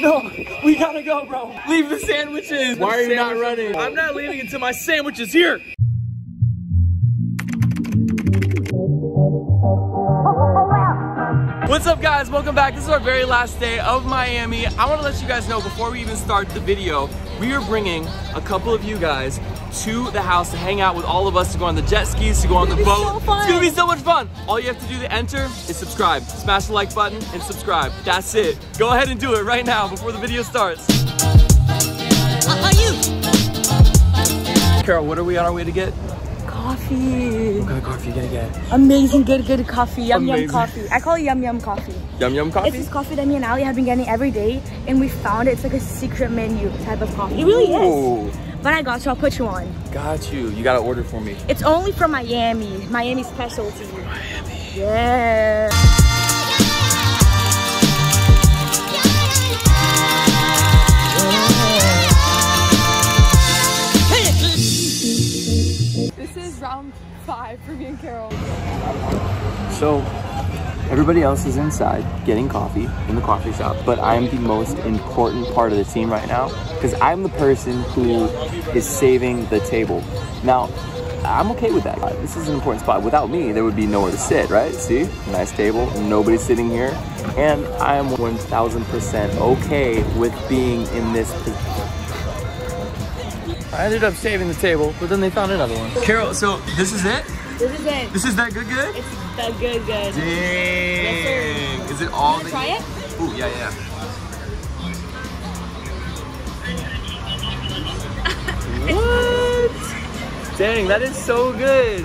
No, we gotta go, bro. Leave the sandwiches. Why are you not running? I'm not leaving until my sandwich is here. What's up guys, welcome back. This is our very last day of Miami. I wanna let you guys know before we even start the video, we are bringing a couple of you guys to the house to hang out with all of us, to go on the jet skis, to go on the boat. so. It's gonna be so much fun. All you have to do to enter is subscribe. Smash the like button and subscribe. That's it. Go ahead and do it right now before the video starts. Carol, what are we on our way to get? Coffee. What kind of coffee you gonna get? Amazing, good, good coffee. Yum, Amazing. yum coffee. I call it yum, yum coffee. Yum Yum coffee? It's this coffee that me and Allie have been getting every day, and we found it. It's like a secret menu type of coffee. It really is. But I got you. I'll put you on. got you. You gotta order for me. It's only from Miami. Miami specialty. Miami. Yeah. This is round five for me and Carol. So, everybody else is inside getting coffee in the coffee shop, but I'm the most important part of the team right now because I'm the person who is saving the table. Now, I'm okay with that. This is an important spot. Without me, there would be nowhere to sit, right? See? Nice table, nobody sitting here. And I am 1000% okay with being in this. I ended up saving the table, but then they found another one. Carol, so this is it? This is it. This is that good good? It's the good, good. Dang. Is it all Wanna the try it? Ooh, yeah, yeah. what? Dang, that is so good.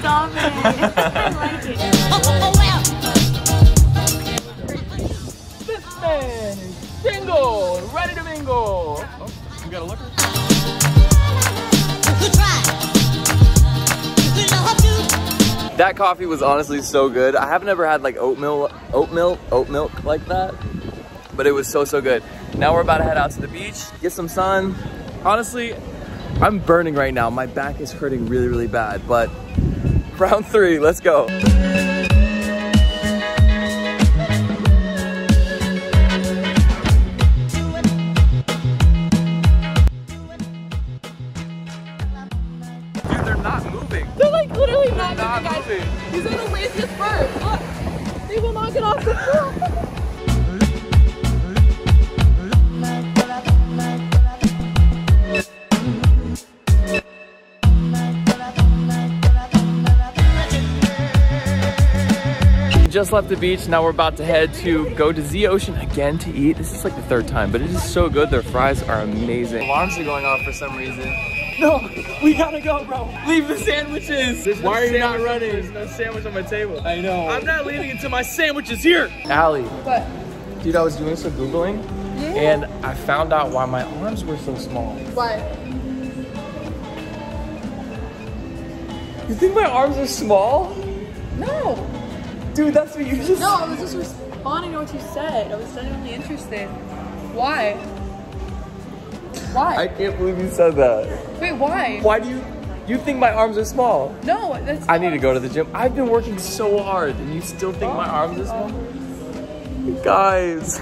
Stop it. I like it. Oh, oh, oh, this man is bingo, ready to mingle. Oh, got a looker? That coffee was honestly so good. I haven't ever had like oatmeal, oatmeal, oat milk like that, but it was so, so good. Now we're about to head out to the beach, get some sun. Honestly, I'm burning right now. My back is hurting really, really bad, but round three, let's go. Just left the beach. Now we're about to head to go to Z Ocean again to eat. This is like the third time, but it is so good. Their fries are amazing. Alarms are going off for some reason. No, we gotta go, bro. Leave the sandwiches. Why are you not running? There's no sandwich on my table. I know. I'm not leaving until my sandwich is here. Allie, What? dude, I was doing some Googling and I found out why my arms were so small. What? You think my arms are small? No. Dude, that's what you just No, I was just responding to what you said. I was genuinely interested. Why? Why? I can't believe you said that. Wait, why? Why do you you think my arms are small? No, that's. I need to go to the gym. I've been working so hard and you still think my oh, arms are small? Oh. Guys.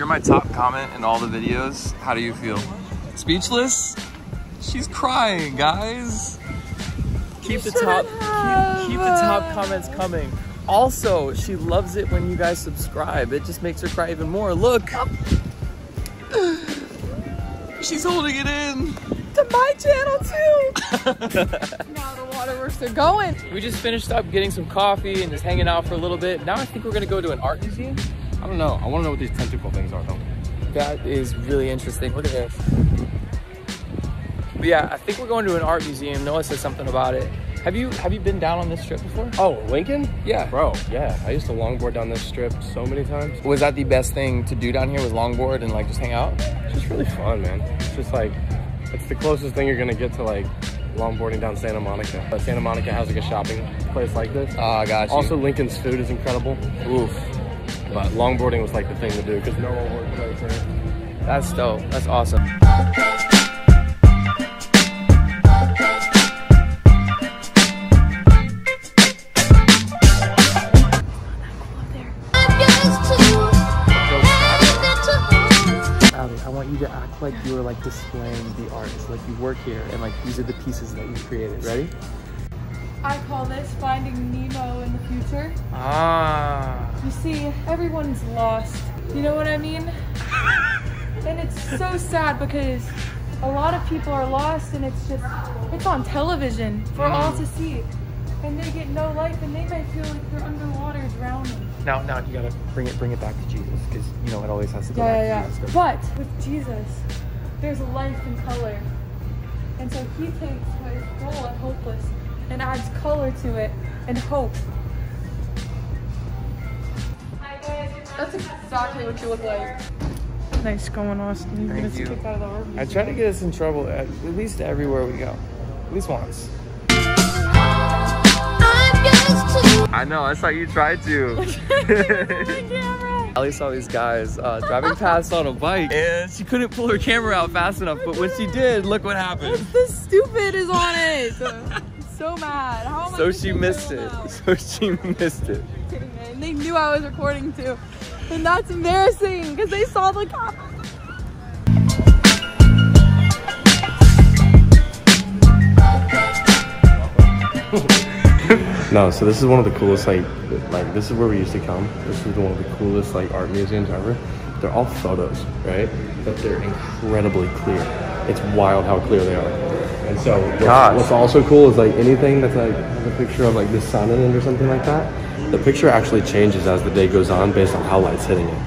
You're my top comment in all the videos. How do you feel? Speechless? She's crying, guys. Keep the top keep, keep the top comments coming. Also, she loves it when you guys subscribe. It just makes her cry even more. Look. She's holding it in. to my channel too. now the waterworks are going. We just finished up getting some coffee and just hanging out for a little bit. Now I think we're gonna go to an art museum. I don't know. I want to know what these tentacle things are though. That is really interesting. Look at this. But yeah, I think we're going to an art museum. Noah said something about it. Have you have you been down on this strip before? Oh, Lincoln? Yeah. Bro, yeah. I used to longboard down this strip so many times. Was that the best thing to do down here? Was longboard and like just hang out? It's just really fun, man. It's just like, it's the closest thing you're gonna get to like longboarding down Santa Monica. But Santa Monica has like a shopping place like this. Ah, got you. Also, Lincoln's food is incredible. oof. But longboarding was like the thing to do because no one worked right there. That's dope. That's awesome. Allie, I want you to act like you are like displaying the art. So like you work here and like these are the pieces that you created. Ready? I call this finding Nemo in the future. Ah. You see, everyone's lost. You know what I mean? and it's so sad because a lot of people are lost and it's just, it's on television for mm-hmm. all to see. And they get no life and they might feel like they're underwater drowning. Now, now you gotta bring it, bring it back to Jesus, because you know it always has to go Yeah, back yeah, to yeah. Jesus. But with Jesus, there's life and color. And so he takes what is dull and hopeless and adds color to it and hope. That's exactly what you look like. Nice going, Austin. Thank Get us you. out of the. I try to get us in trouble at, at least everywhere we go, at least once. I know. I saw you try to. Ellie saw these guys uh, driving past on a bike, and she couldn't pull her camera out fast enough. But when she did, look what happened. The stupid is on it. so mad. How am So supposed she missed it. now? So she missed it. And they knew I was recording too. And that's embarrassing because they saw the cop. No, so this is one of the coolest like like this is where we used to come. This is one of the coolest like art museums ever. They're all photos, right? But they're incredibly clear. It's wild how clear they are. And so what's, what's also cool is like anything that's like has a picture of like the sun in it or something like that. The picture actually changes as the day goes on based on how light's hitting it.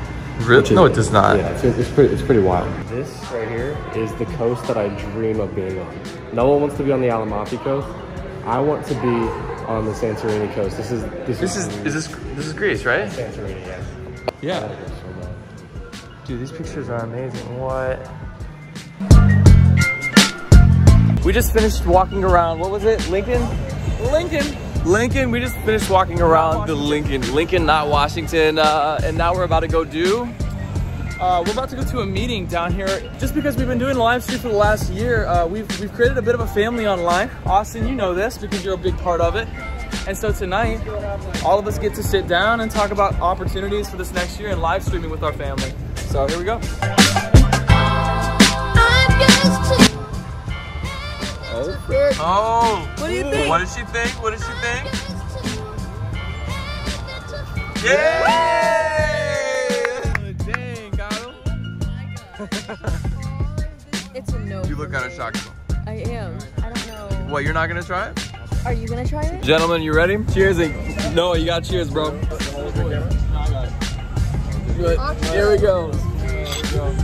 Really? Is- No, it does not. Yeah, it's, it's pretty it's pretty wild. This right here is the coast that I dream of being on. No one wants to be on the Alamaty coast. I want to be on the Santorini coast. This is this, This is is this this is Greece, right? Santorini, yeah. Yeah. That is so bad. Dude, these pictures are amazing. What? We just finished walking around. What was it? Lincoln? Lincoln. Lincoln. We just finished walking around the Lincoln. Lincoln, not Washington. Uh, and now we're about to go do. Uh, we're about to go to a meeting down here. Just because we've been doing live stream for the last year, uh, we've we've created a bit of a family online. Austin, you know this because you're a big part of it. And so tonight, all of us get to sit down and talk about opportunities for this next year and live streaming with our family. So here we go. Oh. What do you think? What does she think? What does she think? Yay! Dang, got him. It's a no. You look kind of shocked. I am. I don't know. What, you're not gonna try it? Are you gonna try it? Gentlemen, you ready? Cheers. And no, you got cheers, bro. Good. Here we go. The texture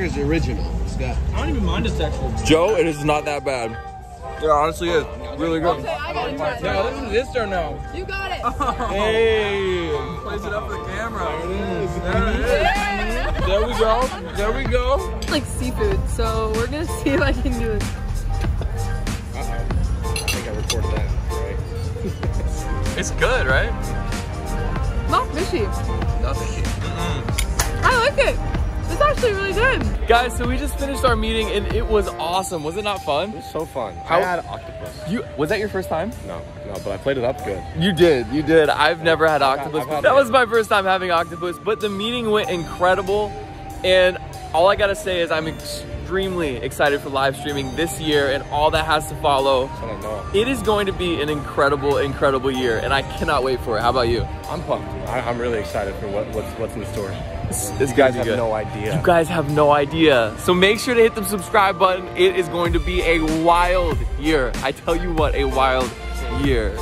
is original. It's got Joe, it is not that bad. Yeah, honestly, is really good. Okay, I gotta try it. No, this is this or no? You got it. Hey, place it up for the camera. There it is. There we go. There we go. It's like seafood, so we're gonna see if I can do it. I think I recorded that, right? It's good, right? Not fishy. Nothing. I like it. It's actually really good. Guys, so we just finished our meeting and it was awesome. Was it not fun? It was so fun. How- I had octopus. You was that your first time? No, no, but I played it up good. You did, you did. I've never had I've octopus. I've had that was my first time having octopus, but the meeting went incredible. And all I gotta say is I'm extremely excited for live streaming this year and all that has to follow. I don't know. It is going to be an incredible, incredible year, and I cannot wait for it. How about you? I'm pumped. I, I'm really excited for what, what's what's in store. It's, You it's guys gonna be have good. no idea. You guys have no idea. So make sure to hit the subscribe button. It is going to be a wild year. I tell you what, a wild year.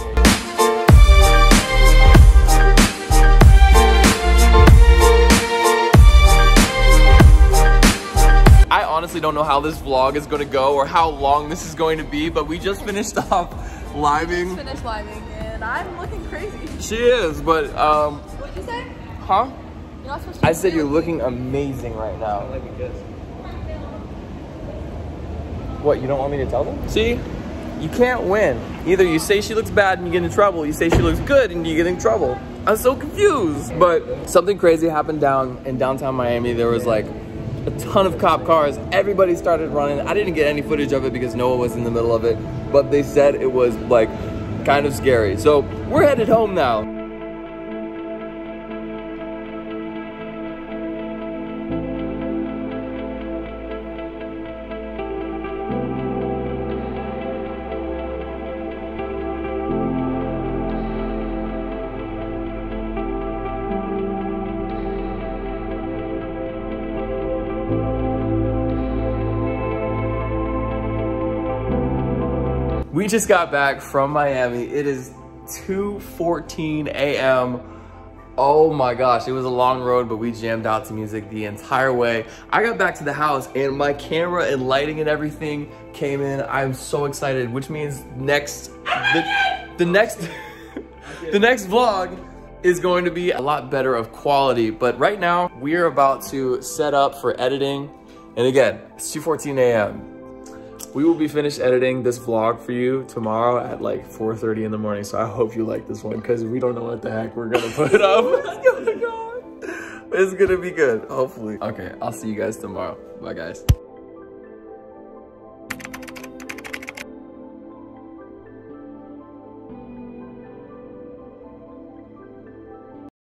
I honestly don't know how this vlog is going to go or how long this is going to be, but we just finished off living. Finish living, and I'm looking crazy. She is, but um, What'd you say? huh? You're not to. I said you're looking amazing right now. What, you don't want me to tell them? See? You can't win. Either you say she looks bad and you get in trouble, you say she looks good and you get in trouble. I'm so confused. But something crazy happened down in downtown Miami. There was like a ton of cop cars. Everybody started running. I didn't get any footage of it because Noah was in the middle of it, but they said it was like kind of scary. So we're headed home now. We just got back from Miami. It is 2.14 a.m. Oh my gosh, it was a long road, but we jammed out to music the entire way. I got back to the house and my camera and lighting and everything came in. I'm so excited, which means next, the, the next, the next vlog is going to be a lot better of quality. But right now, we are about to set up for editing. And again, it's 2.14 a.m. We will be finished editing this vlog for you tomorrow at like 4.30 in the morning. So I hope you like this one because we don't know what the heck we're gonna put up. Going on? It's gonna be good, hopefully. Okay, I'll see you guys tomorrow. Bye guys.